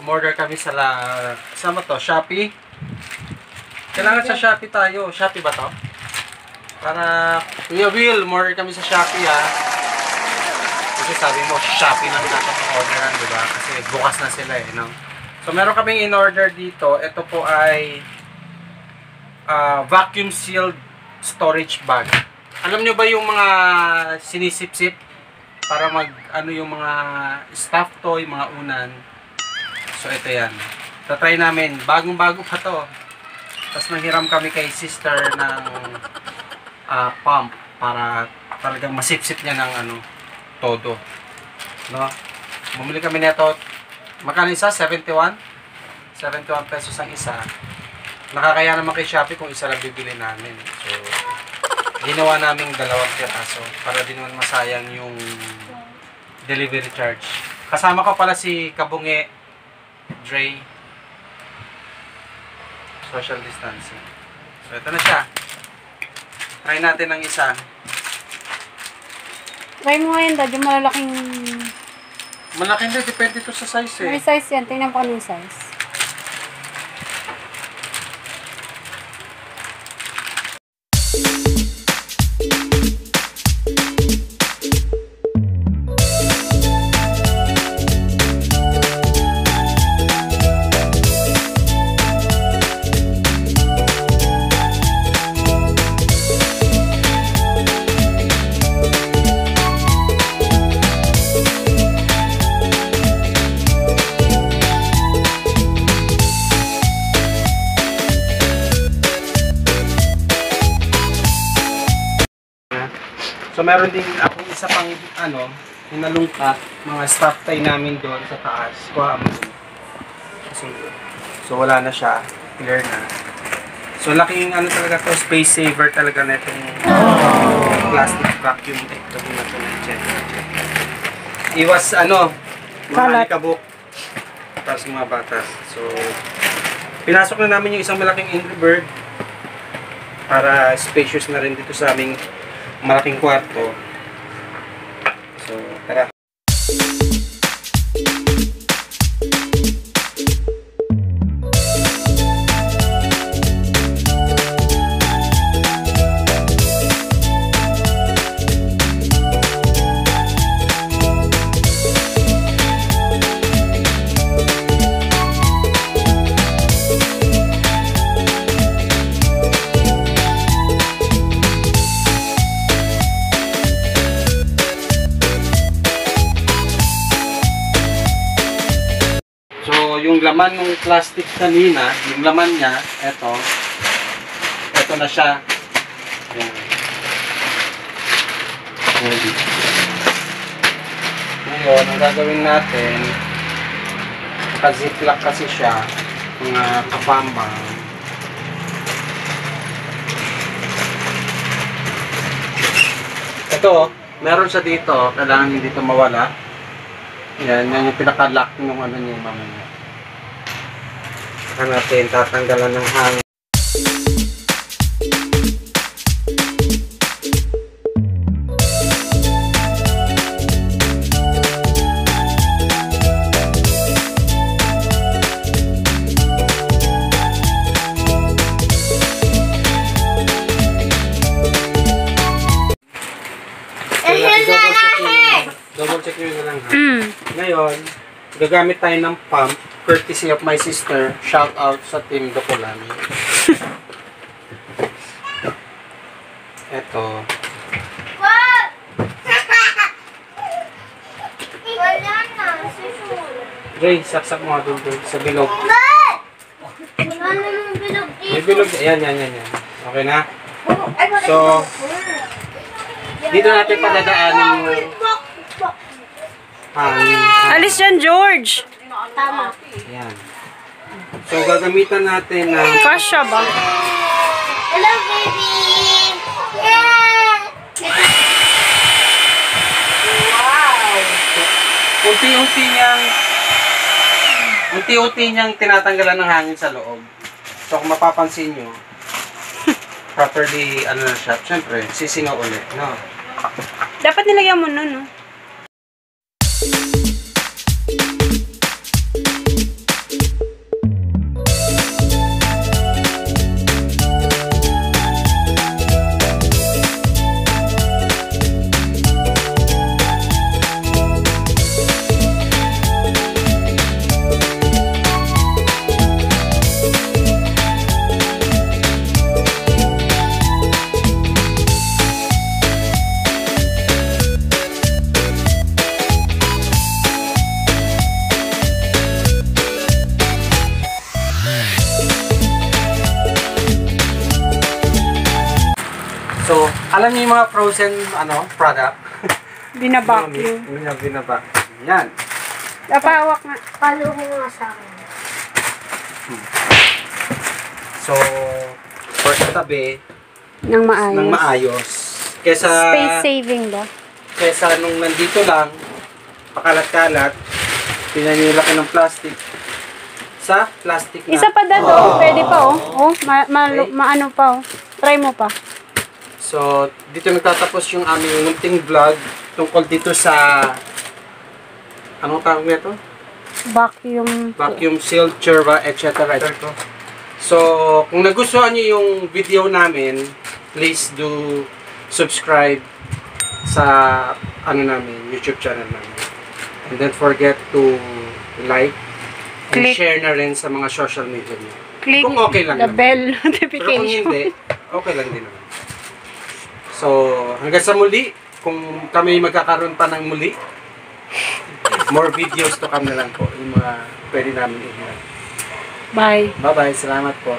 umorder kami sa la... Saan ba to? Shopee? Kailangan sa Shopee tayo. Shopee ba to? Para... Kuya Will, umorder kami sa Shopee ha. Kasi sabi mo, Shopee lang dapat orderan, di ba? Kasi bukas na sila eh, no? So, meron kaming in-order dito. Ito po ay ah, vacuum sealed storage bag. Alam nyo ba yung mga sinisip-sip para mag ano yung mga stuff toy, mga unan. So ito yan. Tatry namin. Bagong-bago pa to. Tapos nanghiram kami kay sister ng ah, pump para talagang masipsip niya ng ano todo. No? Bumili kami nito. Magkano isa? 71? 71 pesos ang isa. Nakakaya naman kay Shopee kung isa lang bibili namin. So, ginawa namin dalawang piraso para din naman masayang yung delivery charge. Kasama ko pala si Kabunge Dre social distancing. So, ito na siya. Try natin ng isa. Try mo ngayon, dad, yung malalaking... Malaki na, depende to sa size eh. May size yan. Tingnan ko ano yung size. So meron din ako isa pang ano, hinalungkat, mga staff tie namin doon sa taas. Kuha mo. Kasi, so wala na siya, clear na. So laking ano talaga to, space saver talaga na itong plastic vacuum ito na to check. Iwas ano, mga alikabok sa mga batas. So, pinasok na namin yung isang malaking Angry Bird para spacious na rin dito sa aming malaking kwarto. Yung laman ng plastic kanina, yung laman niya, eto. Eto na siya. Yan. Ready. Ngayon, ang gagawin natin, naka-ziplock kasi siya, mga kapambang. Ito, meron siya dito, kailangan hindi dito mawala. Yan, yan yung pinaka-lock ng ano niya, mamaya. Saka natin tatanggalan ng hangin. Gagamit tayo ng pump courtesy of my sister. Shout out sa team Dokolani. Eto. Wala na, susunod. Ray, saksak mo nga doon doon sa bilog. Wala namang bilog dito. May bilog. Ayan, yan, yan, yan. Okay na? So, dito natin padadaanin yung hangin. Alis yan, George! Tama. Ayan. So, gagamitan natin ng Kasha ba? Hello, baby! Yeah! Wow! unti-unti niyang unti-unti niyang tinatanggalan ng hangin sa loob. So kung mapapansin niyo, properly ano na siya, syempre, sisingaw ulit, no? Dapat nilagyan mo nun, no? Alam niyo yung mga frozen ano product? Binabacuum. Binab binaba. Yan. Napawak. Palo ko nga sa akin. So, for katabi, Nang maayos. ng maayos. Kesa, Space saving ba? kesa nung nandito lang, pakalat-kalat, pinanilaki ng plastic. Sa plastic na. Isa pa dad, oh. Pwede pa, oh. Oh, ma, ma, Okay. maano pa, oh. Try mo pa. So, dito nagtatapos yung aming munting vlog tungkol dito sa anong tawag nito? Vacuum. Vacuum sealed churba, etc. So, kung nagustuhan niyo yung video namin, please do subscribe sa ano namin, YouTube channel namin. And don't forget to like and Click. share na rin sa mga social media niyo. Click Kung okay lang the naman. bell Pero kung notification. hindi, okay lang din naman. So, hanggang sa muli, kung kami magkakaroon pa ng muli, more videos to come na lang po, yung mga pwede namin i Bye. Bye-bye, salamat po.